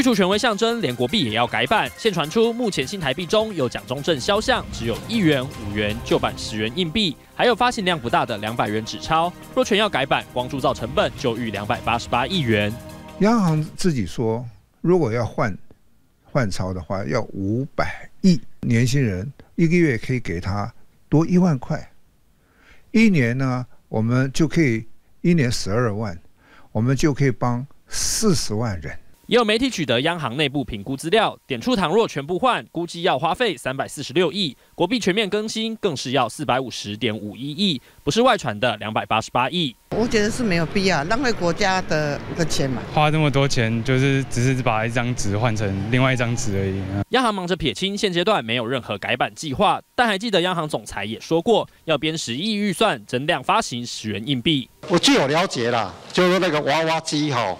去除权威象征，连国币也要改版。现传出，目前新台币中有蒋中正肖像，只有一元、五元、旧版十元硬币，还有发行量不大的两百元纸钞。若全要改版，光铸造成本就逾两百八十八亿元。央行自己说，如果要换换钞的话，要五百亿。年轻人一个月可以给他多一万块，一年呢，我们就可以一年十二万，我们就可以帮四十万人。也有媒体取得央行内部评估资料，点出倘若全部换，估计要花费三百四十六亿；国币全面更新更是要四百五十点五一亿，不是外传的两百八十八亿。我觉得是没有必要浪费国家的的钱嘛，花那么多钱就是只是把一张纸换成另外一张纸而已。央行忙着撇清，现阶段没有任何改版计划，但还记得央行总裁也说过，要编十亿预算增量发行十元硬币。我据我了解啦，就是那个娃娃机哈。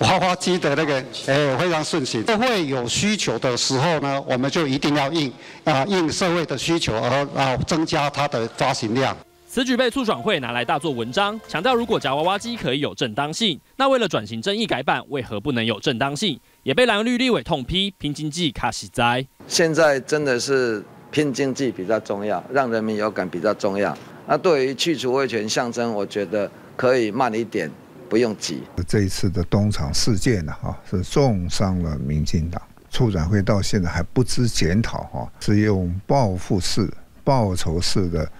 娃娃机的那个，哎，非常顺行。社会有需求的时候呢，我们就一定要应啊应社会的需求而啊增加它的发行量。此举被促转会拿来大做文章，强调如果夹娃娃机可以有正当性，那为了转型争议改版，为何不能有正当性？也被蓝绿立委痛批拼经济卡西灾。现在真的是拼经济比较重要，让人民有感比较重要。那对于去除威权象征，我觉得可以慢一点。不用急。这一次的东厂事件呢，哈，是重伤了民进党。处长会到现在还不知检讨，哈，是用报复式、报仇式的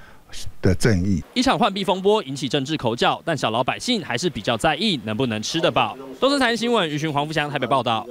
的正义。一场换币风波引起政治口角，但小老百姓还是比较在意能不能吃得饱。东森财经新闻，余群黄富祥台北报道。